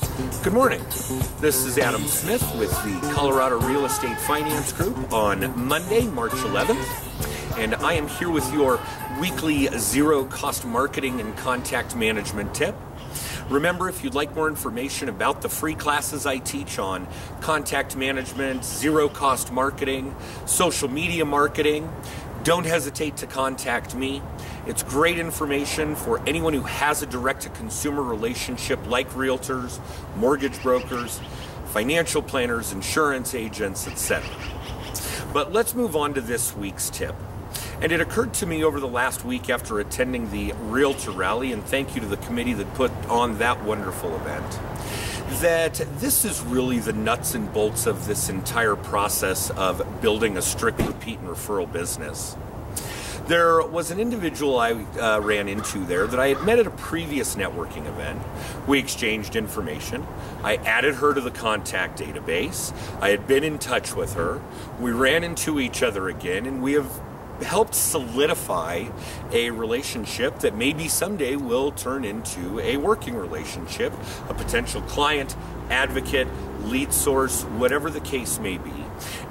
Good morning. This is Adam Smith with the Colorado Real Estate Finance Group on Monday, March 11th. And I am here with your weekly zero cost marketing and contact management tip. Remember, if you'd like more information about the free classes I teach on contact management, zero cost marketing, social media marketing, don't hesitate to contact me. It's great information for anyone who has a direct to consumer relationship like realtors, mortgage brokers, financial planners, insurance agents, etc. But let's move on to this week's tip. And it occurred to me over the last week after attending the Realtor Rally, and thank you to the committee that put on that wonderful event, that this is really the nuts and bolts of this entire process of building a strict repeat and referral business. There was an individual I uh, ran into there that I had met at a previous networking event. We exchanged information. I added her to the contact database. I had been in touch with her. We ran into each other again, and we have helped solidify a relationship that maybe someday will turn into a working relationship, a potential client, advocate, lead source, whatever the case may be.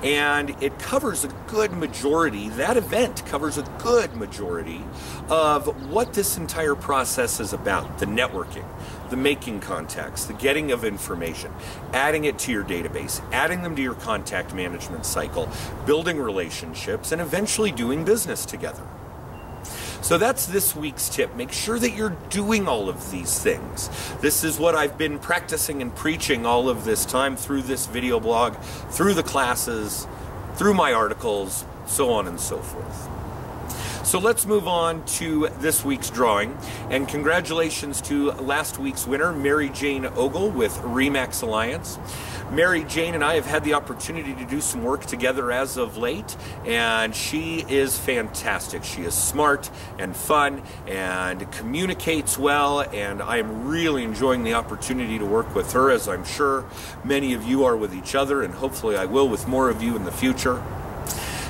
And it covers a good majority, that event covers a good majority of what this entire process is about the networking, the making contacts, the getting of information, adding it to your database, adding them to your contact management cycle, building relationships, and eventually doing business together. So that's this week's tip. Make sure that you're doing all of these things. This is what I've been practicing and preaching all of this time through this video blog, through the classes, through my articles, so on and so forth. So let's move on to this week's drawing. And congratulations to last week's winner, Mary Jane Ogle with RE/MAX Alliance. Mary Jane and I have had the opportunity to do some work together as of late, and she is fantastic. She is smart and fun and communicates well, and I am really enjoying the opportunity to work with her, as I'm sure many of you are with each other, and hopefully I will with more of you in the future.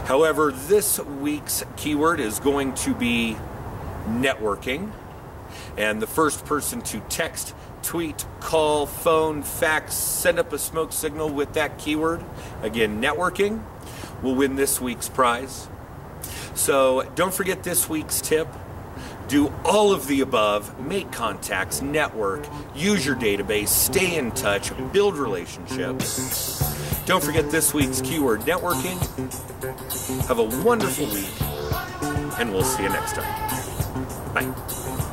However, this week's keyword is going to be networking. And the first person to text, tweet, call, phone, fax, send up a smoke signal with that keyword, again, networking, will win this week's prize. So don't forget this week's tip. Do all of the above, make contacts, network, use your database, stay in touch, build relationships. Don't forget this week's keyword networking. Have a wonderful week, and we'll see you next time. Bye.